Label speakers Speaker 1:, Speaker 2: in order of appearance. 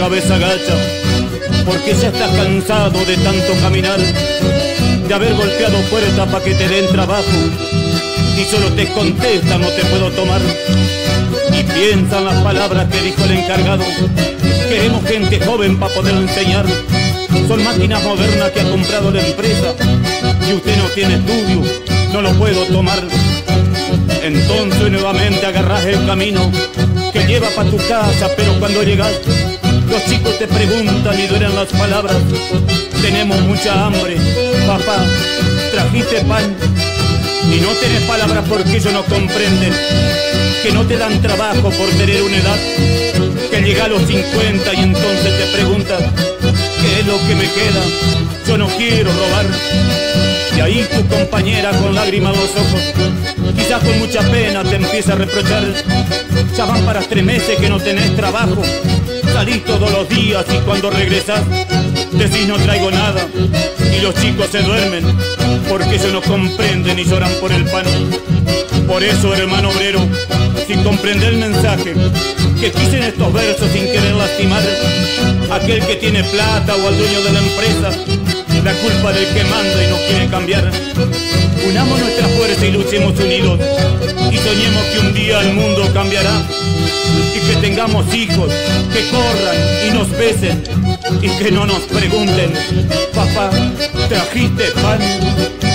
Speaker 1: cabeza gacha, porque ya estás cansado de tanto caminar, de haber golpeado puertas para que te den trabajo, y solo te contesta no te puedo tomar. Y piensan las palabras que dijo el encargado, queremos gente joven para poder enseñar. Son máquinas modernas que ha comprado la empresa y usted no tiene estudio, no lo puedo tomar. Entonces nuevamente agarras el camino que lleva para tu casa, pero cuando llegas, los chicos te preguntan y duelen las palabras. Tenemos mucha hambre, papá, trajiste pan y no tenés palabras porque ellos no comprenden que no te dan trabajo por tener una edad que llega a los 50 y entonces te preguntas ¿qué es lo que me queda? Yo no quiero robar. Y ahí tu compañera con lágrimas en los ojos, quizás con mucha pena te empieza a reprochar. Ya van para tres meses que no tenés trabajo, salís todos los días y cuando regresas decís no traigo nada y los chicos se duermen porque ellos no comprenden y lloran por el pan. Por eso, hermano obrero, sin comprender el mensaje que quise estos versos sin querer lastimar aquel que tiene plata o al dueño de la empresa, la culpa del que manda y no quiere cambiar. Unamos nuestra fuerza y luchemos unidos soñemos que un día el mundo cambiará y que tengamos hijos que corran y nos besen y que no nos pregunten, papá, ¿trajiste pan?